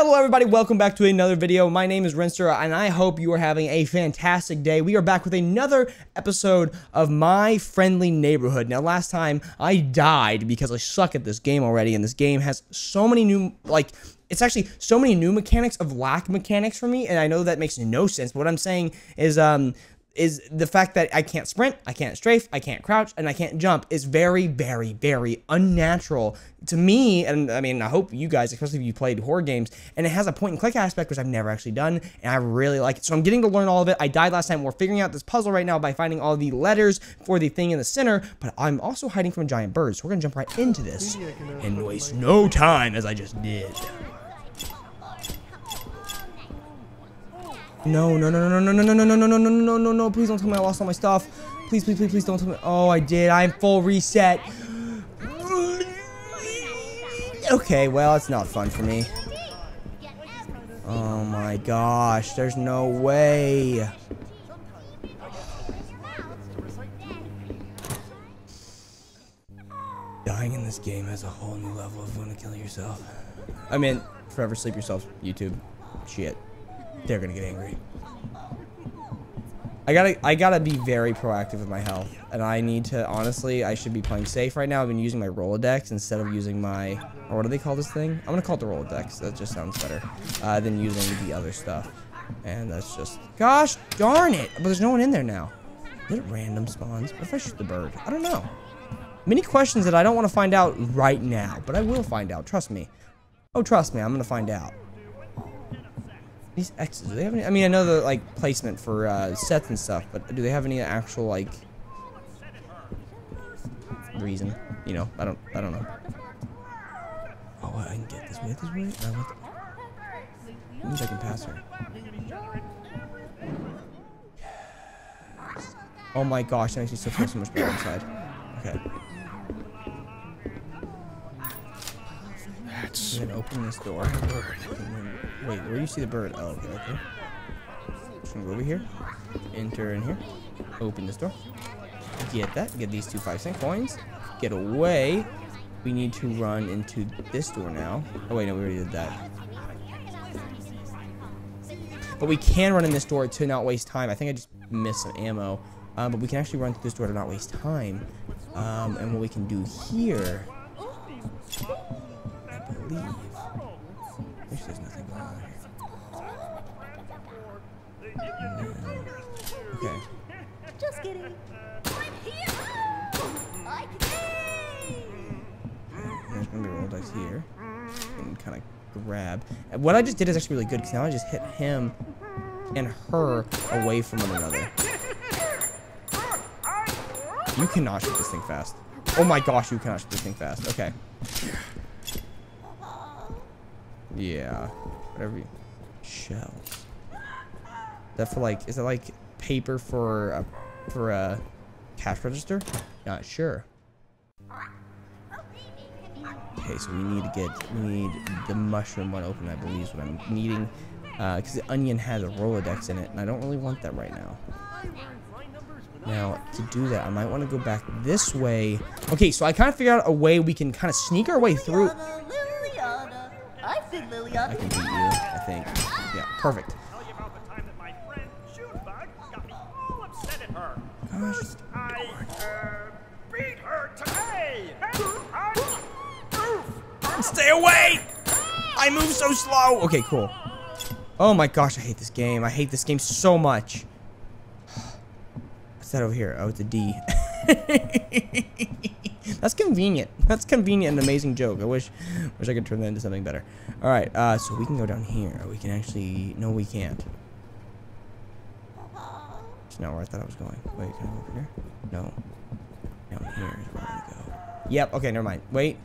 Hello everybody, welcome back to another video. My name is Wrinstor and I hope you are having a fantastic day. We are back with another episode of My Friendly Neighborhood. Now last time I died because I suck at this game already and this game has so many new, like, it's actually so many new mechanics of lack mechanics for me and I know that makes no sense. But what I'm saying is um is the fact that I can't sprint, I can't strafe, I can't crouch, and I can't jump is very, very, very unnatural to me. And I mean, I hope you guys, especially if you played horror games, and it has a point and click aspect, which I've never actually done, and I really like it. So I'm getting to learn all of it. I died last time. We're figuring out this puzzle right now by finding all the letters for the thing in the center, but I'm also hiding from giant bird. So we're to jump right into this and waste no time as I just did. No, no, no, no, no, no, no, no, no, no, no, no, no, no, no, please don't tell me I lost all my stuff. Please, please, please, please don't tell me. Oh, I did. I'm full reset. Okay, well, it's not fun for me. Oh my gosh, there's no way. Dying in this game has a whole new level of want to kill yourself. I mean, forever sleep yourself, YouTube. Shit they're gonna get angry. I gotta, I gotta be very proactive with my health, and I need to, honestly, I should be playing safe right now. I've been using my Rolodex instead of using my, or what do they call this thing? I'm gonna call it the Rolodex, that just sounds better, uh, than using the other stuff. And that's just, gosh darn it, but there's no one in there now. Is it random spawns? What if I shoot the bird? I don't know. Many questions that I don't want to find out right now, but I will find out, trust me. Oh, trust me, I'm gonna find out. These X's, do they have any? I mean, I know the like placement for uh, sets and stuff, but do they have any actual like reason? You know, I don't, I don't know. Oh, I can get this way. This way. I want. Means I can pass her. Oh my gosh, that makes me so feel so much better inside. Okay. That's. Then open this door. Wait, where do you see the bird? Oh, okay, okay. Just gonna go over here. Enter in here. Open this door. Get that. Get these two five cent coins. Get away. We need to run into this door now. Oh, wait, no, we already did that. But we can run in this door to not waste time. I think I just missed some ammo. Um, but we can actually run through this door to not waste time. Um, and what we can do here, I believe, wish there's nothing going on here. Okay. Just kidding. I'm here. I There's gonna be a roll dice here. And kind of grab. What I just did is actually really good because now I just hit him and her away from one another. You cannot shoot this thing fast. Oh my gosh, you cannot shoot this thing fast. Okay. Yeah. Whatever you... Shells. That for like... Is it like paper for a, for a cash register? Not sure. Okay, so we need to get... We need the mushroom one open, I believe is what I'm needing. Because uh, the onion has a Rolodex in it, and I don't really want that right now. Now, to do that, I might want to go back this way. Okay, so I kind of figured out a way we can kind of sneak our way through. I think I can beat you, I think. Yeah, perfect. Gosh. I uh, beat her today. Stay away! I move so slow. Okay, cool. Oh my gosh, I hate this game. I hate this game so much. What's that over here? Oh, it's a D. That's convenient. That's convenient and amazing joke. I wish wish I could turn that into something better. Alright, uh, so we can go down here. We can actually... No, we can't. It's not where I thought I was going. Wait, can I go over here? No. Down here is where I go. Yep, okay, never mind. Wait.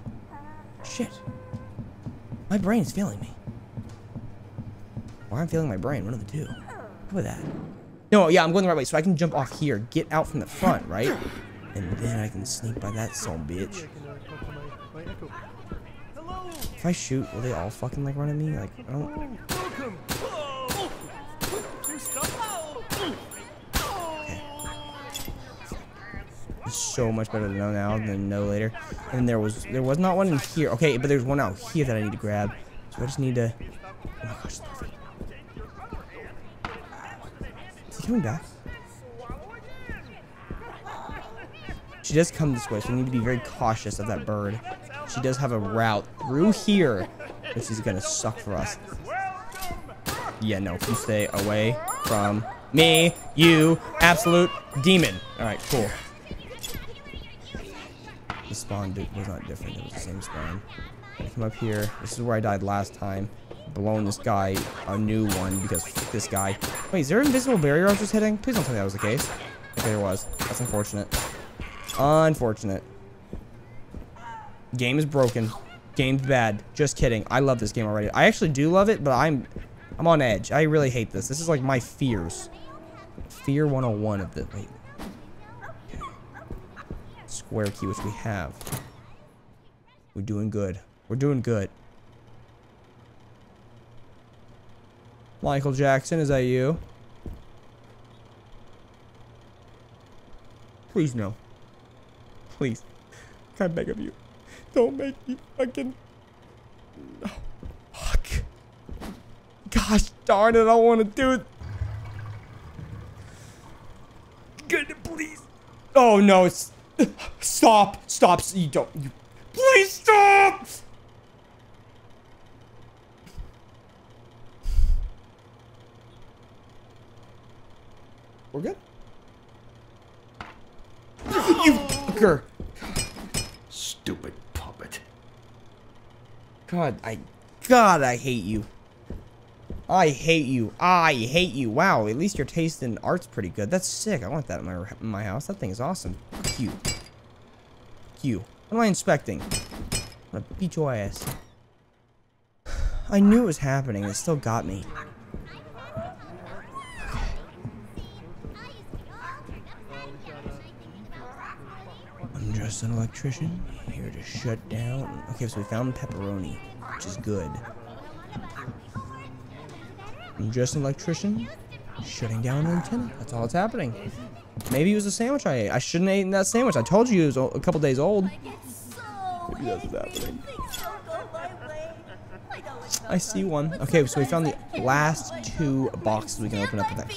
Shit. My brain is failing me. Or I'm failing my brain. One of the two. How about that? No, yeah, I'm going the right way. So I can jump off here, get out from the front, right? And then I can sneak by that son bitch. If I shoot, will they all fucking like run at me? Like, I don't... Okay. It's so much better to know now than know later. And there was there was not one in here. Okay, but there's one out here that I need to grab. So I just need to Oh my gosh, Luffy. Is he coming back? She does come this way, so we need to be very cautious of that bird. She does have a route through here, which is gonna suck for us. Yeah, no, you stay away from me, you absolute demon. All right, cool. The spawn was not different. It was the same spawn. Gonna come up here. This is where I died last time. Blowing this guy a new one because this guy. Wait, is there an invisible barrier I was just hitting? Please don't tell me that was the case. Okay, there was. That's unfortunate. Unfortunate. Game is broken. Game's bad. Just kidding. I love this game already. I actually do love it, but I'm I'm on edge. I really hate this. This is like my fears. Fear 101 of the wait. Square key, which we have. We're doing good. We're doing good. Michael Jackson, is that you? Please no. Please. I beg of you? Don't make me fucking... No. Fuck. Gosh darn it, I don't want to do it. Good, please. Oh no, it's... Stop. Stop. You don't... You... Please stop! We're good? you fucker! Stupid puppet. God, I... God, I hate you. I hate you. I hate you. Wow, at least your taste in art's pretty good. That's sick. I want that in my, in my house. That thing is awesome. Cute. Cute. What am I inspecting? I'm gonna beat your ass. I knew it was happening. It still got me. Just an electrician here to shut down. Okay, so we found pepperoni, which is good. I'm just an electrician shutting down an antenna. That's all that's happening. Maybe it was a sandwich I ate. I shouldn't have eaten that sandwich. I told you it was a couple days old. I Maybe that's angry happening. when things don't go my way. I know it's not I see one. Okay, so we found the sometimes I can't last two boxes we can open up with that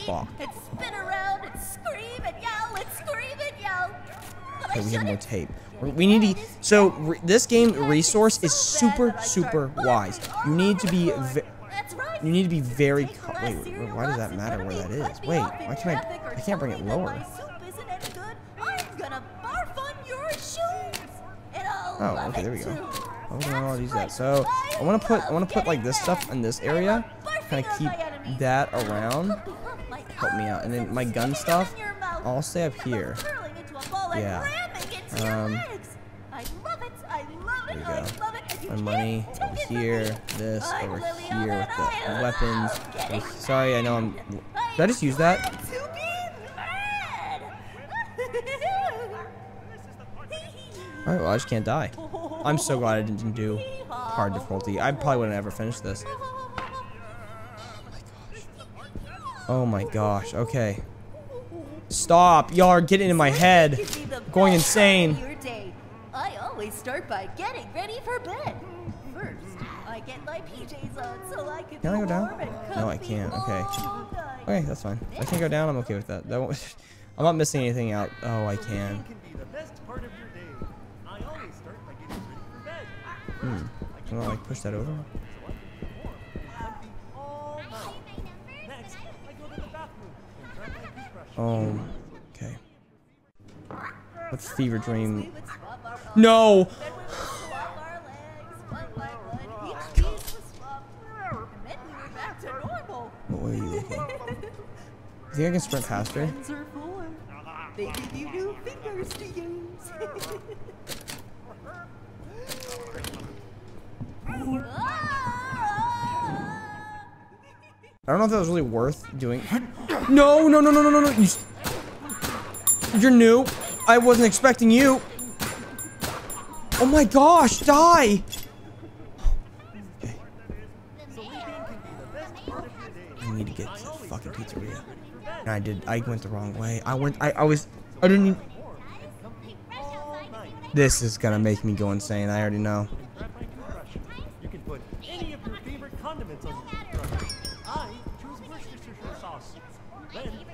Okay, we have more tape. We- need to. So this game resource is super super wise. You need to be. You need to be very. Wait, wait, why does that matter where that is? Wait, why can't I? I can't bring it lower. on I'll Oh, okay, there we go. too. I don't know how to That's use that. So I want to put. I want to put like this stuff in this area. Kind of keep that around. On Help me out. And then my gun stuff. I'll stay up here. Yeah. Ramming into your Um. I love it. I love There we I go. love it. My money over here. This over here with the weapons. sorry, I know I'm. Did I just use that? glad to be mad. Alright, well, I just can't die. I'm so glad I didn't do hard difficulty. I probably wouldn't ever finish this. Oh my gosh, okay. Stop! Y'all are getting in my head. Give me Going insane. your day. I always start by getting ready for bed. First, I get my PJs on so I can Can I go down? No, I can't. Okay. Okay, that's fine. I can go down, I'm okay with that. that won't, I'm not missing anything out. Oh, I can. can be the best part of your day. I always start by getting ready for bed. Hmm. Can I like push that over? Comfy What fever dream? We would swap our arms, No! then we would swap our legs one by one. Each piece was swapped, and then we were back to normal. What way are you looking? You think I can sprint faster? Friends are for. They give you new fingers to use. I don't know if that was really worth doing. No, no, no, no, no, no, no. You, you're new. I wasn't expecting you. Oh my gosh, die. Okay. I need to get to the fucking pizzeria. And I did. I went the wrong way. I went. I, I was. I didn't. Even, this is gonna make me go insane. I already know. Grab my toothbrush. You can put any of your favorite condiments on I choose Worcestershire sauce.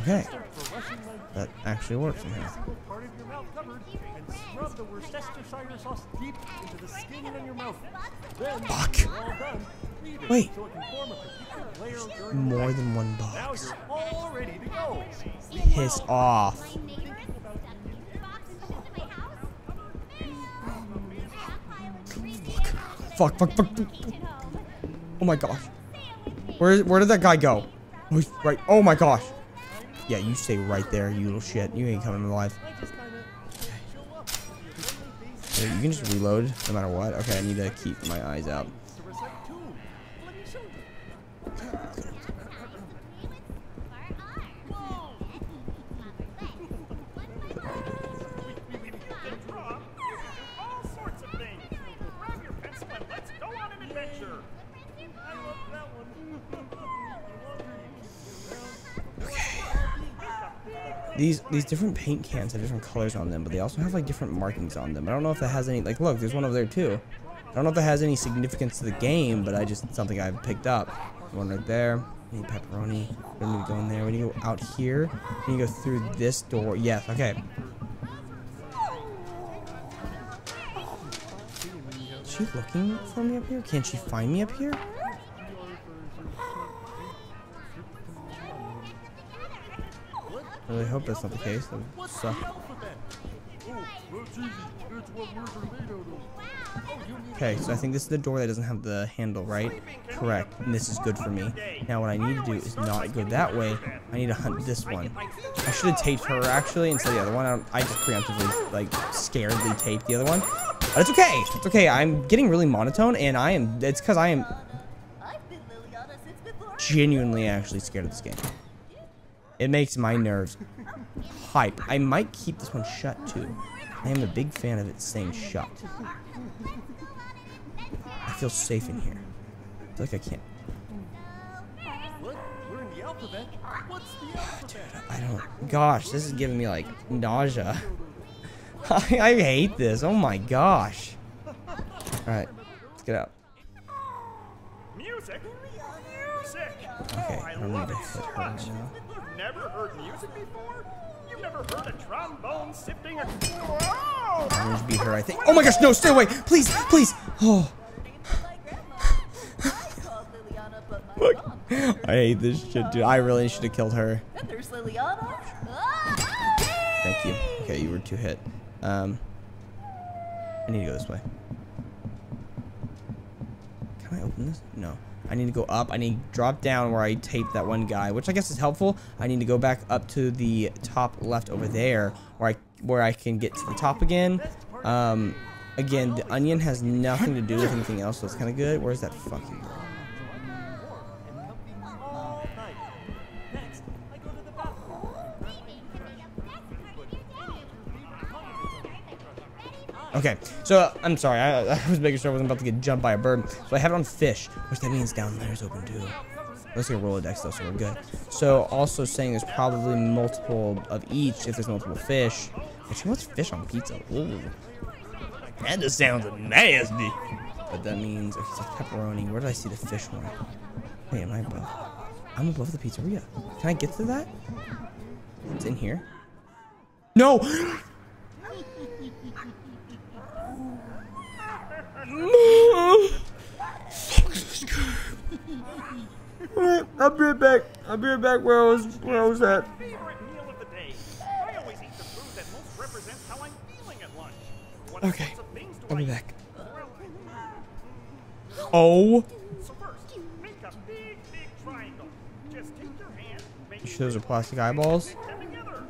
Okay. That actually works in here. Fuck. Wait. More than one box. Piss off. Fuck, fuck, fuck. fuck. Oh my gosh. Where, where did that guy go? Oh, he's right. Oh my gosh. Yeah, you stay right there, you little shit. You ain't coming alive. Yeah, you can just reload no matter what. Okay, I need to keep my eyes out. Different paint cans have different colors on them, but they also have like different markings on them. I don't know if that has any like look, there's one over there too. I don't know if that has any significance to the game, but I just something I've picked up. One right there. We pepperoni. We need to go in there. We need to go out here. We need to go through this door. Yes, okay. Is she looking for me up here? Can she find me up here? I really hope that's not the case. That would suck. Okay, so I think this is the door that doesn't have the handle, right? Correct. And this is good for me. Now what I need to do is not go that way. I need to hunt this one. I should have taped her actually instead of the other one. I, I just preemptively like scaredly taped the other one. But it's okay. It's okay. I'm getting really monotone and I am it's because I am I've been Liliana since before. genuinely actually scared of this game. It makes my nerves hype. I might keep this one shut too. I am a big fan of it staying shut. I feel safe in here. I feel like I can't. What? We're in the alphabet. What's the alphabet? I don't. Gosh, this is giving me like nausea. I, I hate this. Oh my gosh. All right, let's get out. Music? Music! Okay, I don't need love to it hit her much. now. Never heard music before? You've never heard a trombone sifting a... Whoa! I'm her. I think. Oh my gosh, no! Stay away, please, please. Oh. Look. I hate this shit, dude. I really should have killed her. There's! Thank you. Okay, you were two hit. Um, I need to go this way. Can I open this? No. I need to go up. I need to drop down where I taped that one guy, which I guess is helpful. I need to go back up to the top left over there, where I where I can get to the top again. Um, again, the onion has nothing to do with anything else, so it's kind of good. Where's that fucking Okay, so I'm sorry. I, I was making sure I wasn't about to get jumped by a bird. So I have it on fish, which that means down there is open too. Let's get a Rolodex though, so we're good. So also saying there's probably multiple of each if there's multiple fish. Actually, what's fish on pizza? Ooh. That just sounds nasty. But that means pepperoni. Where did I see the fish one? Wait, am I above? I'm above the pizzeria. Can I get to that? It's in here. No. I'll be right back. I'll be right back where I was where I was at. Favorite meal of the day. I always eat the food that most represents how I'm feeling at lunch. Okay, sorts of things do I'll be back. Oh. So first, make a big, big triangle. Just take your hand, make You sure those are plastic eyeballs? them together.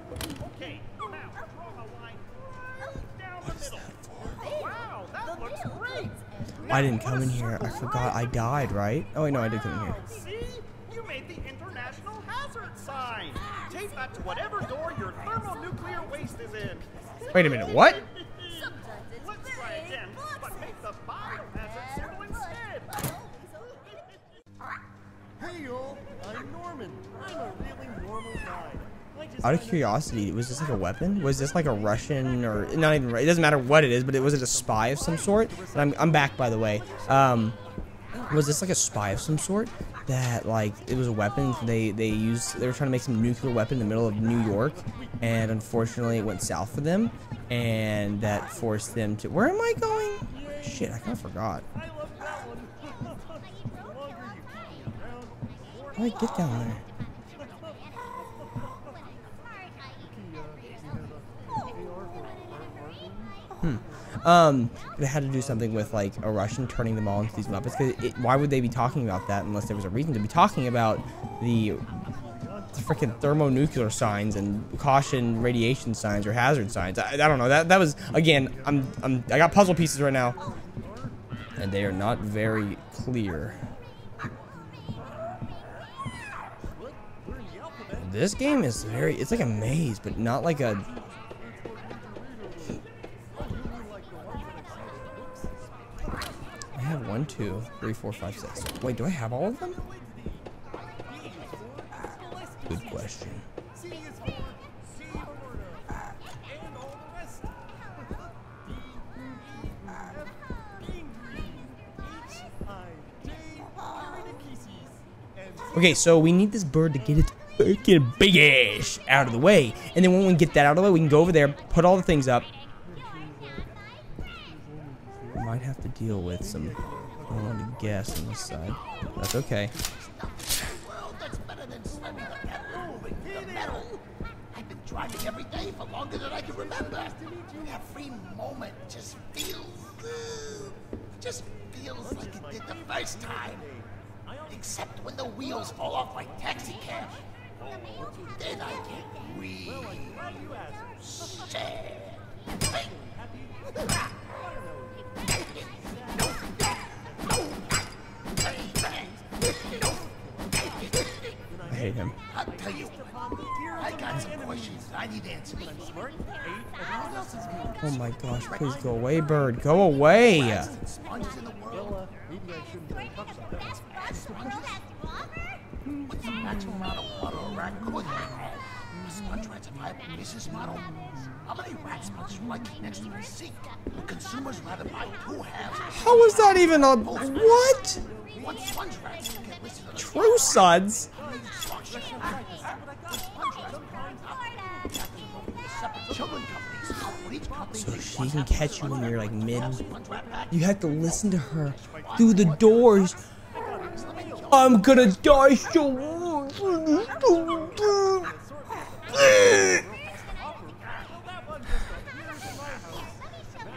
Okay, now draw a line right down the middle. Wow, that looks great. I didn't come in here. I forgot I died, right? Oh wait, no, I did come in here. See? You made the international hazard sign. Tape that to whatever door your thermonuclear waste is in. Wait a minute, what? Out of curiosity, was this like a weapon? Was this like a Russian or not even? It doesn't matter what it is, but it was it a spy of some sort? And I'm I'm back by the way. Um, was this like a spy of some sort that like it was a weapon they they used they were trying to make some nuclear weapon in the middle of New York and unfortunately it went south for them and that forced them to where am I going shit I kind of forgot how do I get down there Um, it had to do something with like a Russian turning them all into these Muppets. Because why would they be talking about that unless there was a reason to be talking about the, the freaking thermonuclear signs and caution radiation signs or hazard signs? I, I don't know. That that was again. I'm I'm I got puzzle pieces right now, and they are not very clear. This game is very. It's like a maze, but not like a two, three, four, five, six. Wait, do I have all of them? Good question. Okay, so we need this bird to get its freaking big ass out of the way. And then when we get that out of the way, we can go over there, put all the things up. We Might have to deal with some, I don't want to guess on this side. That's okay. Well, that's better than slamming the pedal moving the metal. I've been driving every day for longer than I can remember. Every moment just feels good. Just feels like it did the first time. Except when the wheels fall off like taxi cab. Then I get real sad. Hate him. I'll tell you, I got some questions I need answers. Oh my gosh, please go away, bird. Go away! Sponge rat's a viable business model. How many rat sponges will I keep next to the receipt? Will consumers rather buy two halves How was that even a. What? one sponge rat get listed on True suds? separate children companies? Would each company So she can catch you when you're like mid. sponge rat pack? You have to listen to her through the doors. I'm gonna die so.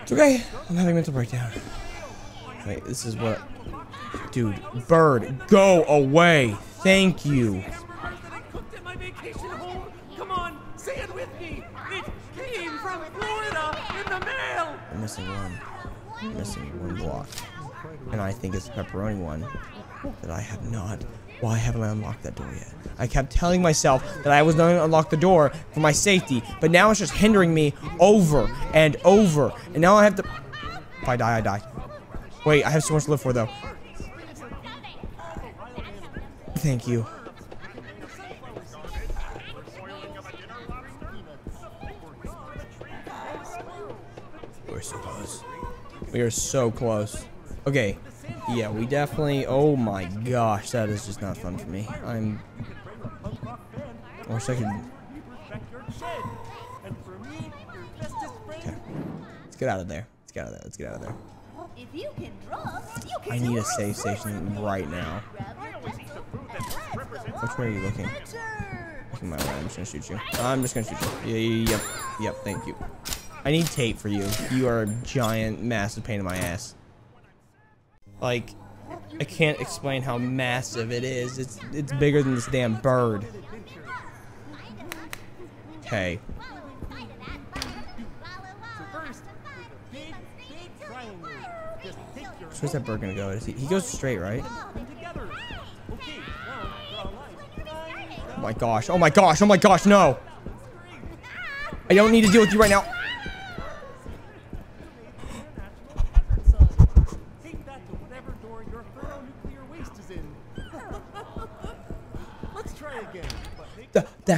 It's okay. I'm having a mental breakdown. Wait, this is what. Dude, bird, go away. Thank you. Come on, say it with me. It came from Florida in the mail. I'm missing one. I'm missing one block. And I think it's the pepperoni one that I have not. Why haven't I unlocked that door yet? I kept telling myself that I was going to unlock the door for my safety, but now it's just hindering me over and over. And now I have to. If I die, I die. Wait, I have so much to live for though. Thank you. We're so close. We are so close. Okay. Yeah, we definitely. Oh my gosh, that is just not fun for me. I'm. I wish I could. Okay. Let's get out of there. Let's get out of there. Let's get out of there. If you can draw, you can I need a safe station right now. Grab your pencil and let's go Which way are you looking? Looking my way. I'm just gonna shoot you. I'm just gonna shoot you. Yeah, yeah, yep. Yep, thank you. I need tape for you. You are a giant, massive pain in my ass. Like, I can't explain how massive it is. It's it's bigger than this damn bird. Okay. So where's that bird gonna go? He, he goes straight, right? Oh my gosh. Oh my gosh. Oh my gosh. No. I don't need to deal with you right now.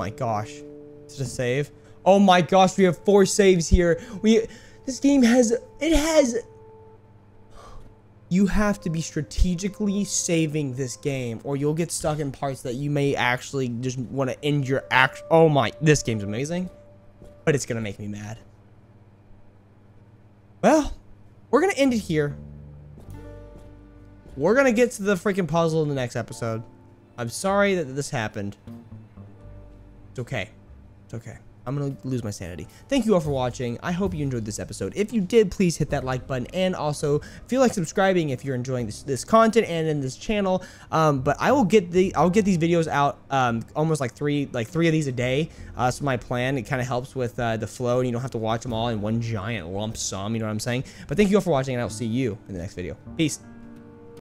my gosh. Is it a save? Oh my gosh, we have four saves here. We this game has it has you have to be strategically saving this game or you'll get stuck in parts that you may actually just want to end your act oh my this game's amazing but it's gonna make me mad well we're gonna end it here we're gonna get to the freaking puzzle in the next episode i'm sorry that this happened it's okay it's okay I'm gonna lose my sanity. Thank you all for watching. I hope you enjoyed this episode. If you did, please hit that like button and also feel like subscribing if you're enjoying this, this content and in this channel. Um, but I will get the I'll get these videos out um, almost like three like three of these a day. Uh, that's my plan. It kind of helps with uh, the flow and you don't have to watch them all in one giant lump sum. You know what I'm saying? But thank you all for watching and I'll see you in the next video. Peace.